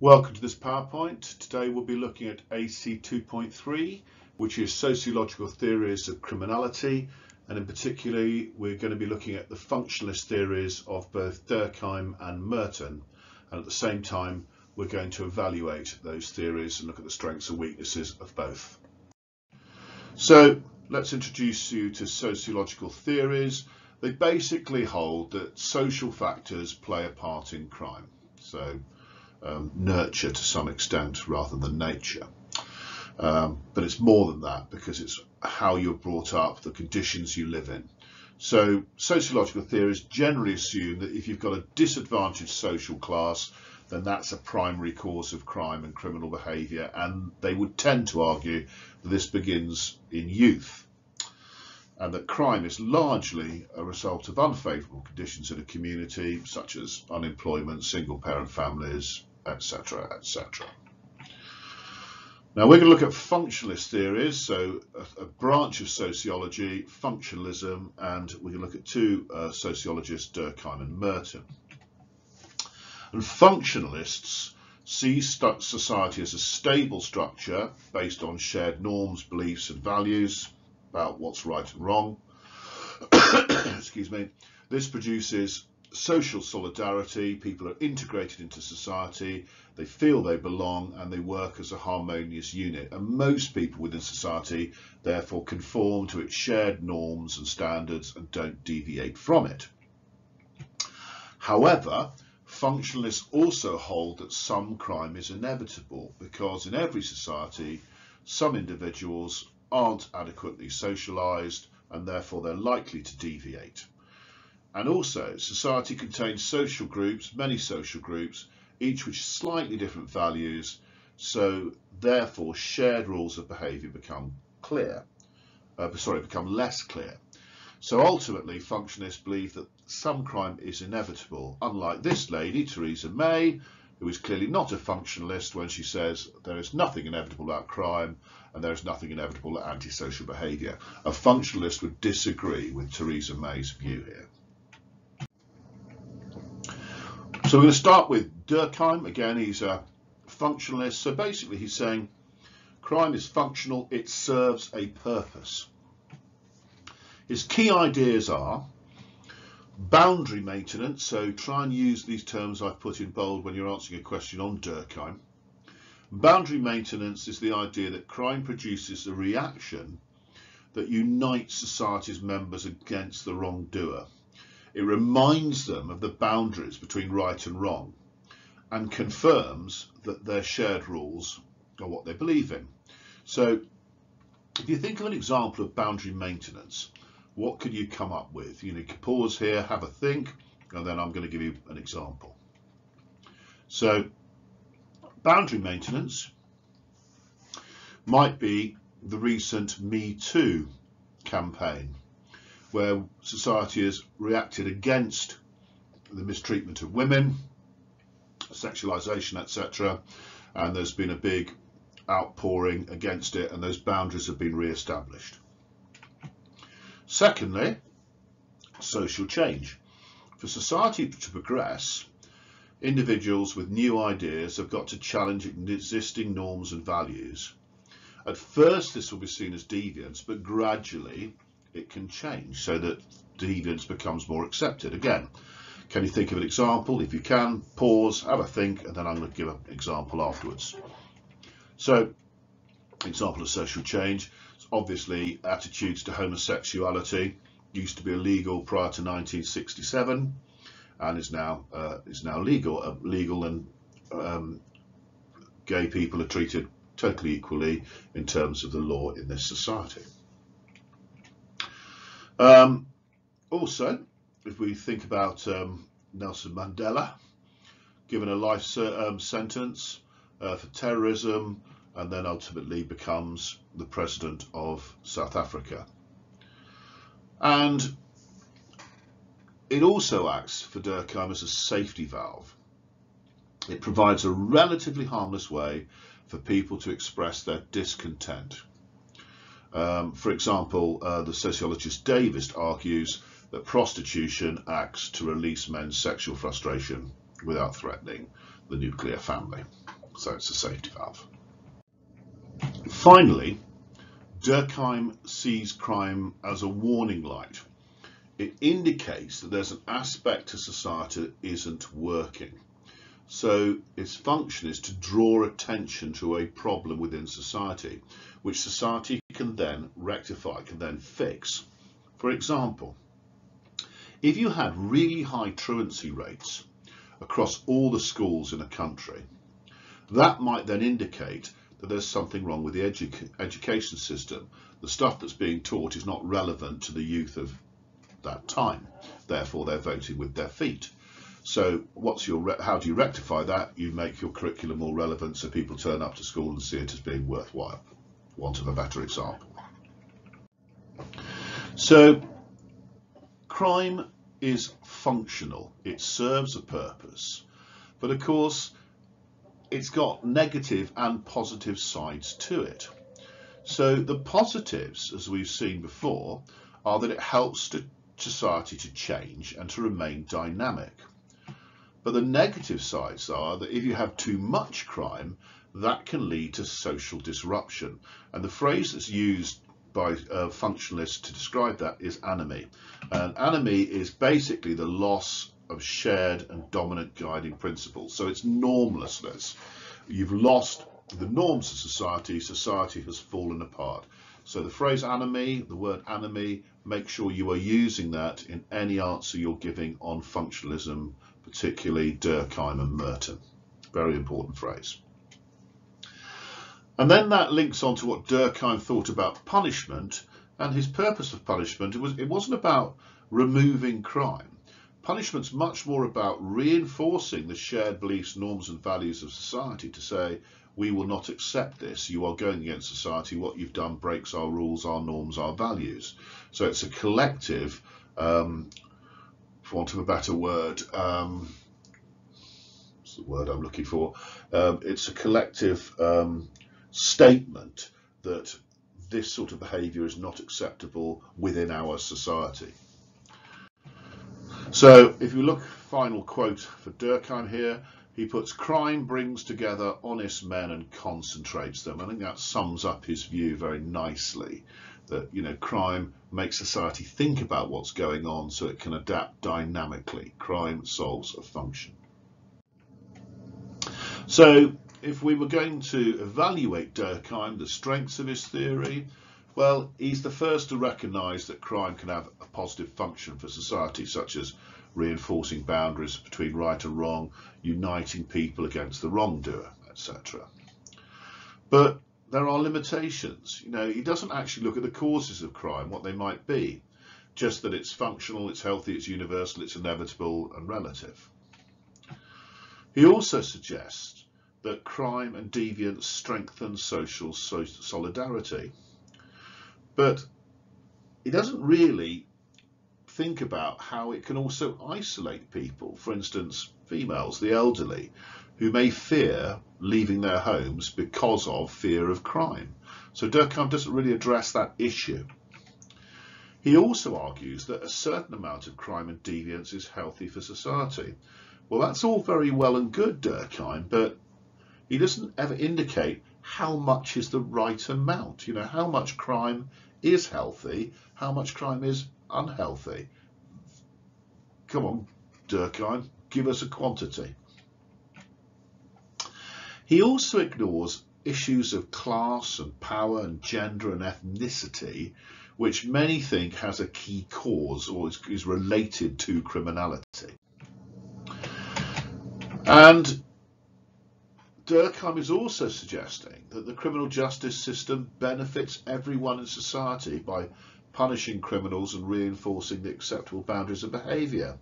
Welcome to this PowerPoint. Today we'll be looking at AC 2.3, which is sociological theories of criminality, and in particular we're going to be looking at the functionalist theories of both Durkheim and Merton, and at the same time we're going to evaluate those theories and look at the strengths and weaknesses of both. So let's introduce you to sociological theories. They basically hold that social factors play a part in crime. So um, nurture to some extent rather than nature. Um, but it's more than that because it's how you're brought up, the conditions you live in. So sociological theories generally assume that if you've got a disadvantaged social class, then that's a primary cause of crime and criminal behaviour, and they would tend to argue that this begins in youth and that crime is largely a result of unfavourable conditions in a community, such as unemployment, single parent families, etc., etc. Now we're going to look at functionalist theories, so a, a branch of sociology, functionalism, and we're going to look at two uh, sociologists, Durkheim and Merton. And functionalists see society as a stable structure based on shared norms, beliefs and values about what's right and wrong. Excuse me. This produces social solidarity, people are integrated into society, they feel they belong and they work as a harmonious unit. And most people within society therefore conform to its shared norms and standards and don't deviate from it. However, functionalists also hold that some crime is inevitable because in every society, some individuals aren't adequately socialised and therefore they're likely to deviate. And also, society contains social groups, many social groups, each with slightly different values, so therefore shared rules of behaviour become clear, uh, sorry, become less clear. So ultimately, functionists believe that some crime is inevitable, unlike this lady, Theresa May, who is clearly not a functionalist when she says there is nothing inevitable about crime and there is nothing inevitable about antisocial behaviour. A functionalist would disagree with Theresa May's view here. So we're going to start with Durkheim. Again, he's a functionalist. So basically he's saying crime is functional, it serves a purpose. His key ideas are boundary maintenance, so try and use these terms I've put in bold when you're answering a question on Durkheim. Boundary maintenance is the idea that crime produces a reaction that unites society's members against the wrongdoer. It reminds them of the boundaries between right and wrong and confirms that their shared rules are what they believe in. So if you think of an example of boundary maintenance, what could you come up with? You know, can pause here, have a think, and then I'm going to give you an example. So boundary maintenance might be the recent Me Too campaign where society has reacted against the mistreatment of women, sexualization, etc. And there's been a big outpouring against it and those boundaries have been re-established. Secondly, social change. For society to progress, individuals with new ideas have got to challenge existing norms and values. At first this will be seen as deviance, but gradually it can change so that deviance becomes more accepted. Again, can you think of an example? If you can, pause, have a think, and then I'm going to give an example afterwards. So, example of social change, obviously attitudes to homosexuality used to be illegal prior to 1967 and is now uh, is now legal uh, legal and um, gay people are treated totally equally in terms of the law in this society. Um, also, if we think about um, Nelson Mandela, given a life um, sentence uh, for terrorism, and then ultimately becomes the president of South Africa. And it also acts for Durkheim as a safety valve. It provides a relatively harmless way for people to express their discontent. Um, for example, uh, the sociologist Davis argues that prostitution acts to release men's sexual frustration without threatening the nuclear family. So it's a safety valve. Finally, Durkheim sees crime as a warning light. It indicates that there's an aspect to society that isn't working. So its function is to draw attention to a problem within society, which society can then rectify, can then fix. For example, if you had really high truancy rates across all the schools in a country, that might then indicate that there's something wrong with the edu education system. The stuff that's being taught is not relevant to the youth of that time. Therefore, they're voting with their feet. So what's your how do you rectify that? You make your curriculum more relevant so people turn up to school and see it as being worthwhile. Want of a better example. So crime is functional. It serves a purpose. But of course, it's got negative and positive sides to it. So the positives, as we've seen before, are that it helps to society to change and to remain dynamic. But the negative sides are that if you have too much crime, that can lead to social disruption. And the phrase that's used by uh, functionalists to describe that is anomie. And anomie is basically the loss of shared and dominant guiding principles. So it's normlessness. You've lost the norms of society, society has fallen apart. So the phrase anomie, the word anomie, make sure you are using that in any answer you're giving on functionalism, particularly Durkheim and Merton. Very important phrase. And then that links on to what Durkheim thought about punishment and his purpose of punishment. It, was, it wasn't about removing crime. Punishment's much more about reinforcing the shared beliefs, norms and values of society to say, we will not accept this. You are going against society. What you've done breaks our rules, our norms, our values. So it's a collective, um, for want of a better word, um, what's the word I'm looking for? Um, it's a collective um, statement that this sort of behaviour is not acceptable within our society. So if you look, final quote for Durkheim here, he puts crime brings together honest men and concentrates them. I think that sums up his view very nicely that you know crime makes society think about what's going on so it can adapt dynamically. Crime solves a function. So if we were going to evaluate Durkheim, the strengths of his theory, well, he's the first to recognise that crime can have a positive function for society, such as reinforcing boundaries between right and wrong, uniting people against the wrongdoer, etc. But there are limitations. You know, he doesn't actually look at the causes of crime, what they might be, just that it's functional, it's healthy, it's universal, it's inevitable and relative. He also suggests that crime and deviance strengthen social solidarity. But he doesn't really think about how it can also isolate people, for instance, females, the elderly, who may fear leaving their homes because of fear of crime. So Durkheim doesn't really address that issue. He also argues that a certain amount of crime and deviance is healthy for society. Well, that's all very well and good, Durkheim, but he doesn't ever indicate how much is the right amount. You know, how much crime is healthy, how much crime is unhealthy. Come on, Durkheim, give us a quantity. He also ignores issues of class and power and gender and ethnicity, which many think has a key cause or is, related to criminality. And Durkheim is also suggesting that the criminal justice system benefits everyone in society by punishing criminals and reinforcing the acceptable boundaries of behaviour.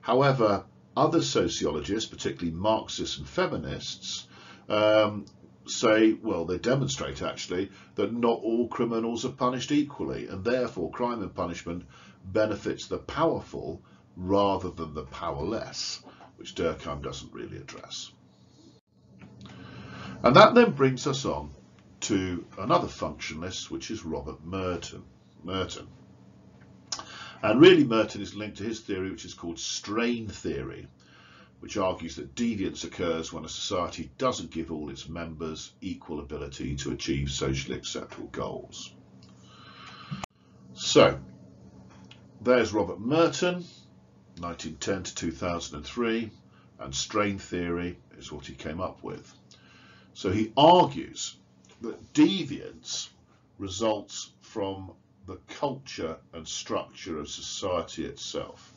However, other sociologists, particularly Marxists and feminists, um, say, well, they demonstrate actually that not all criminals are punished equally, and therefore crime and punishment benefits the powerful rather than the powerless, which Durkheim doesn't really address. And that then brings us on to another functionalist, which is Robert Merton. Merton. And really Merton is linked to his theory which is called strain theory. which argues that deviance occurs when a society doesn't give all its members equal ability to achieve socially acceptable goals. So, there's Robert Merton, 1910 to 2003, and strain theory is what he came up with. So he argues that deviance results from the culture and structure of society itself.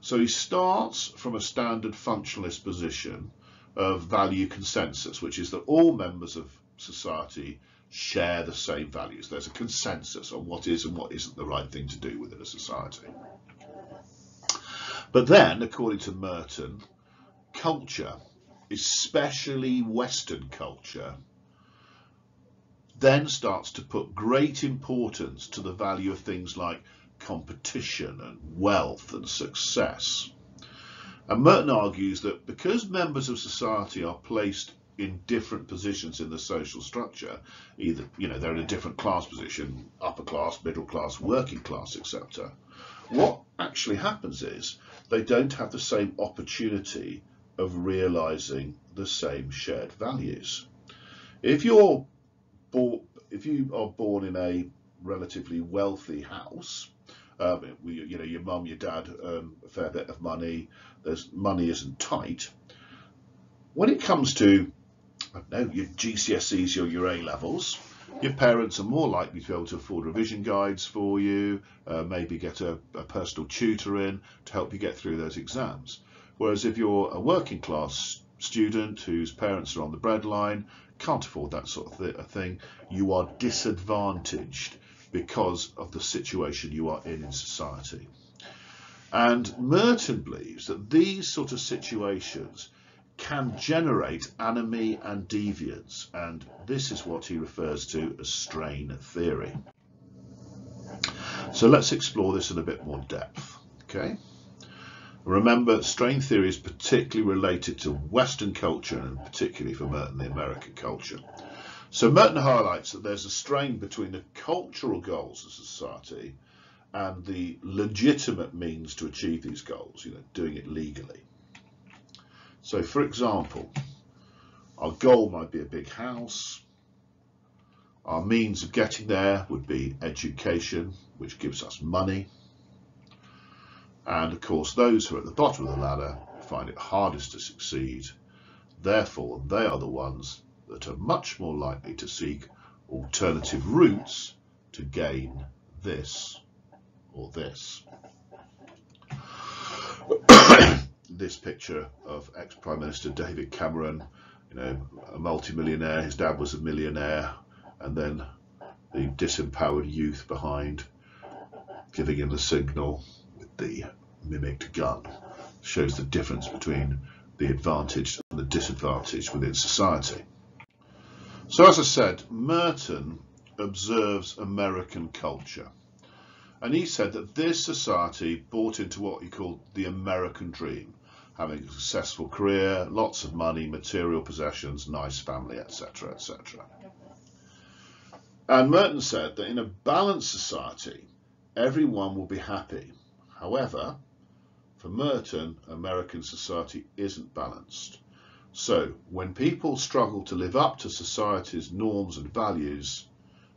So he starts from a standard functionalist position of value consensus, which is that all members of society share the same values. There's a consensus on what is and what isn't the right thing to do within a society. But then, according to Merton, culture, especially Western culture, then starts to put great importance to the value of things like competition and wealth and success. And Merton argues that because members of society are placed in different positions in the social structure, either you know they're in a different class position, upper class, middle class, working class, etc. What actually happens is they don't have the same opportunity of realizing the same shared values. If you're born, if you are born in a relatively wealthy house, um, you know, your mum, your dad earn a fair bit of money. There's money isn't tight. When it comes to, I don't know, your GCSEs or your A levels, your parents are more likely to be able to afford revision guides for you, uh, maybe get a, a personal tutor in to help you get through those exams. Whereas if you're a working class student whose parents are on the breadline, can't afford that sort of th thing, you are disadvantaged because of the situation you are in in society. And Merton believes that these sort of situations can generate anomie and deviance, and this is what he refers to as strain theory. So let's explore this in a bit more depth. Okay. Remember, strain theory is particularly related to Western culture and particularly for Merton, the American culture. So Merton highlights that there's a strain between the cultural goals of society and the legitimate means to achieve these goals, you know, doing it legally. So for example, our goal might be a big house. Our means of getting there would be education, which gives us money. And of course, those who are at the bottom of the ladder find it hardest to succeed. Therefore, they are the ones that are much more likely to seek alternative routes to gain this or this. this picture of ex-Prime Minister David Cameron, you know, a multimillionaire, his dad was a millionaire, and then the disempowered youth behind giving him the signal with the mimicked gun shows the difference between the advantage and the disadvantage within society. So as I said, Merton observes American culture. And he said that this society bought into what he called the American dream, having a successful career, lots of money, material possessions, nice family, etc., etc. And Merton said that in a balanced society, everyone will be happy. However, for Merton, American society isn't balanced. So when people struggle to live up to society's norms and values,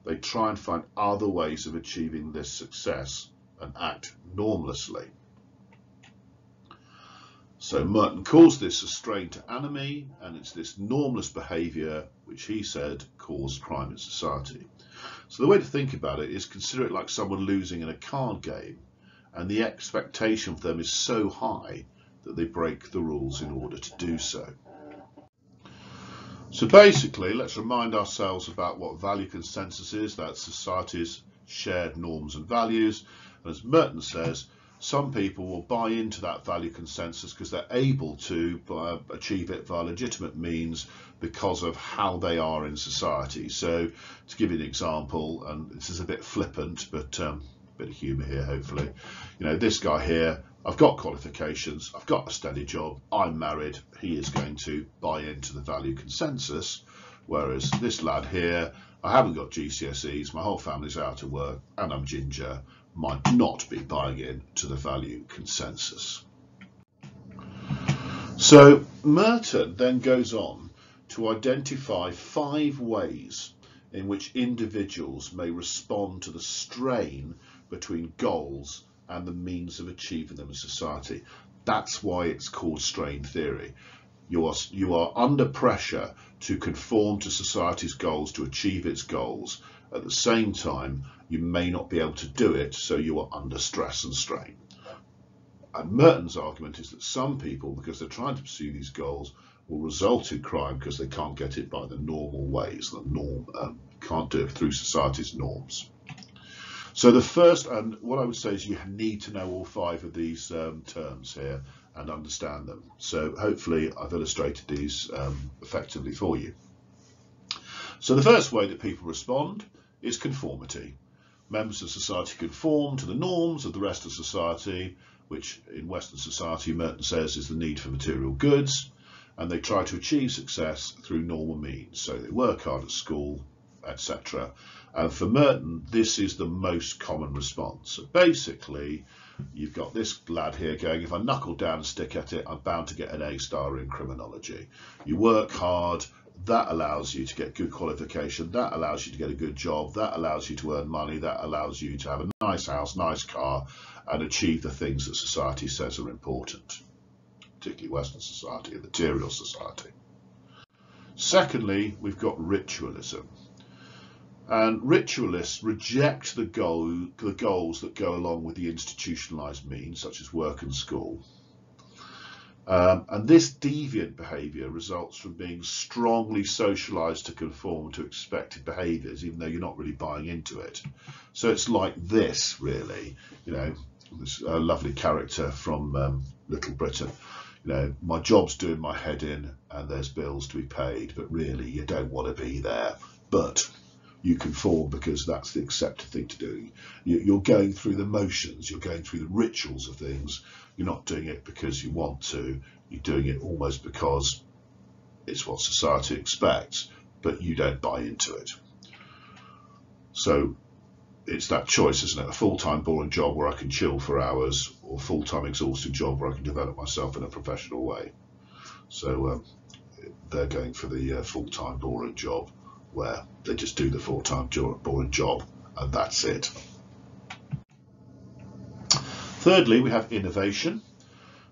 they try and find other ways of achieving this success and act normlessly. So Merton calls this a strain to anomie, and it's this normless behaviour which he said caused crime in society. So the way to think about it is consider it like someone losing in a card game, and the expectation for them is so high that they break the rules in order to do so. So basically, let's remind ourselves about what value consensus is. That's society's shared norms and values. As Merton says, some people will buy into that value consensus because they're able to uh, achieve it via legitimate means because of how they are in society. So to give you an example, and this is a bit flippant, but um, bit of humour here, hopefully. You know, this guy here I've got qualifications, I've got a steady job, I'm married, he is going to buy into the value consensus, whereas this lad here, I haven't got GCSEs, my whole family's out of work, and I'm ginger, might not be buying in to the value consensus. So Merton then goes on to identify five ways in which individuals may respond to the strain between goals and the means of achieving them in society. That's why it's called strain theory. You are, you are under pressure to conform to society's goals, to achieve its goals. At the same time, you may not be able to do it, so you are under stress and strain. And Merton's argument is that some people, because they're trying to pursue these goals, will result in crime because they can't get it by the normal ways. The norm um, can't do it through society's norms. So the first, and what I would say is you need to know all five of these um, terms here and understand them. So hopefully I've illustrated these um, effectively for you. So the first way that people respond is conformity. Members of society conform to the norms of the rest of society which in Western society Merton says is the need for material goods, and they try to achieve success through normal means. So they work hard at school, etc. And for Merton, this is the most common response. So basically, you've got this lad here going, if I knuckle down and stick at it, I'm bound to get an A star in criminology. You work hard, that allows you to get good qualification, that allows you to get a good job, that allows you to earn money, that allows you to have a nice house, nice car, and achieve the things that society says are important, particularly Western society and material society. Secondly, we've got ritualism. And ritualists reject the, goal, the goals that go along with the institutionalized means, such as work and school. Um, and this deviant behaviour results from being strongly socialised to conform to expected behaviours, even though you're not really buying into it. So it's like this, really. You know, this uh, lovely character from um, Little Britain. You know, my job's doing my head in, and there's bills to be paid, but really you don't want to be there. But you conform because that's the accepted thing to do. You're going through the motions, you're going through the rituals of things. You're not doing it because you want to, you're doing it almost because it's what society expects, but you don't buy into it. So it's that choice, isn't it? A full-time boring job where I can chill for hours or full-time exhausting job where I can develop myself in a professional way. So um, they're going for the uh, full-time boring job where they just do the full-time boring job and that's it. Thirdly, we have innovation.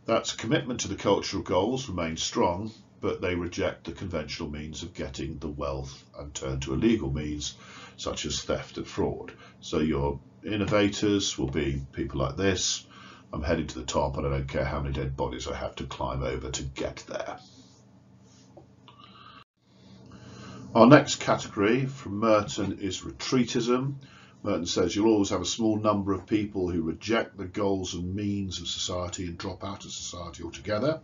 That's commitment to the cultural goals remains strong, but they reject the conventional means of getting the wealth and turn to illegal means such as theft and fraud. So your innovators will be people like this. I'm heading to the top and I don't care how many dead bodies I have to climb over to get there. Our next category from Merton is retreatism. Merton says you'll always have a small number of people who reject the goals and means of society and drop out of society altogether.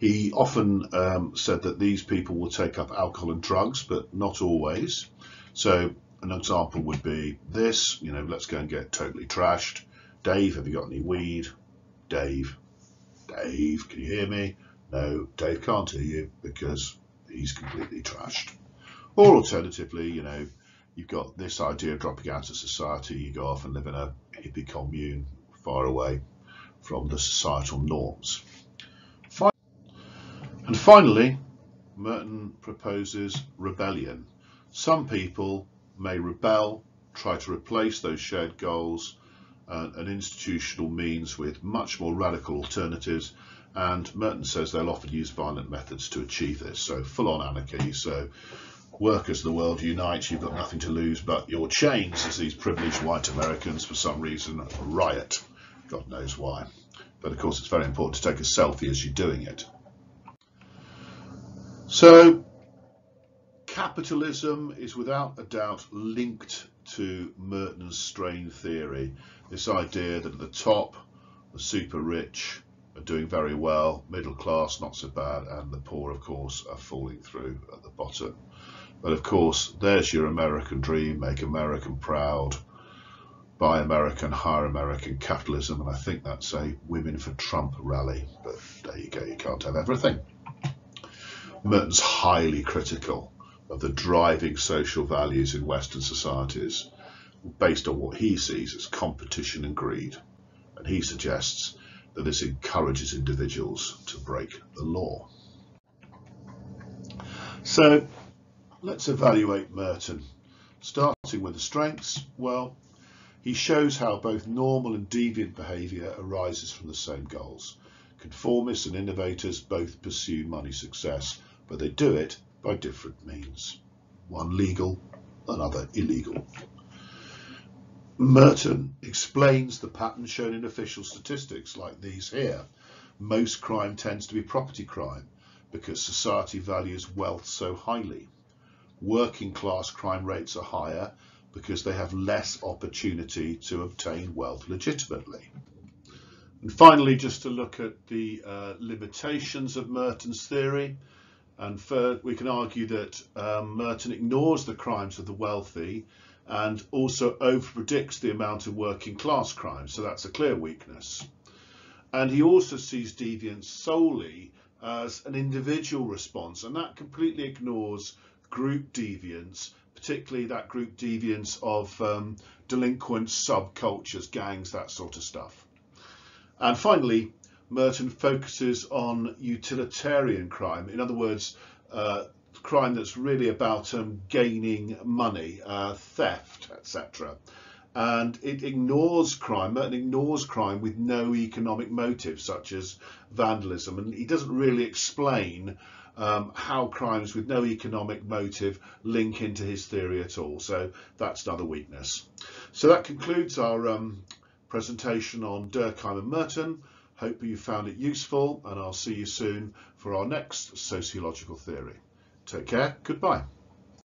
He often um, said that these people will take up alcohol and drugs, but not always. So an example would be this, you know, let's go and get totally trashed. Dave, have you got any weed? Dave, Dave, can you hear me? No, Dave can't hear you because he's completely trashed. Or alternatively, you know, you've got this idea of dropping out of society, you go off and live in a hippie commune far away from the societal norms. And finally, Merton proposes rebellion. Some people may rebel, try to replace those shared goals uh, and institutional means with much more radical alternatives and Merton says they'll often use violent methods to achieve this, so full-on anarchy. So workers of the world unite, you've got nothing to lose but your chains as these privileged white Americans for some reason riot. God knows why. But of course it's very important to take a selfie as you're doing it. So capitalism is without a doubt linked to Merton's strain theory. This idea that at the top, the super rich are doing very well, middle class not so bad, and the poor, of course, are falling through at the bottom. But of course, there's your American dream, make American proud, buy American, hire American capitalism, and I think that's a Women for Trump rally. But there you go, you can't have everything. Merton's highly critical of the driving social values in Western societies based on what he sees as competition and greed. And he suggests that this encourages individuals to break the law. So let's evaluate Merton. Starting with the strengths, well, he shows how both normal and deviant behaviour arises from the same goals. Conformists and innovators both pursue money success, but they do it by different means. One legal, another illegal. Merton explains the pattern shown in official statistics like these here. Most crime tends to be property crime because society values wealth so highly working class crime rates are higher because they have less opportunity to obtain wealth legitimately. And finally, just to look at the uh, limitations of Merton's theory, and for, we can argue that um, Merton ignores the crimes of the wealthy and also overpredicts the amount of working class crime, so that's a clear weakness. And he also sees deviance solely as an individual response, and that completely ignores group deviance, particularly that group deviance of um, delinquent subcultures, gangs, that sort of stuff. And finally, Merton focuses on utilitarian crime. In other words, uh, crime that's really about um, gaining money, uh, theft, etc. And it ignores crime, Merton ignores crime with no economic motive, such as vandalism. And he doesn't really explain um, how crimes with no economic motive link into his theory at all. So that's another weakness. So that concludes our um, presentation on Durkheim and Merton. Hope you found it useful and I'll see you soon for our next sociological theory. Take care. Goodbye.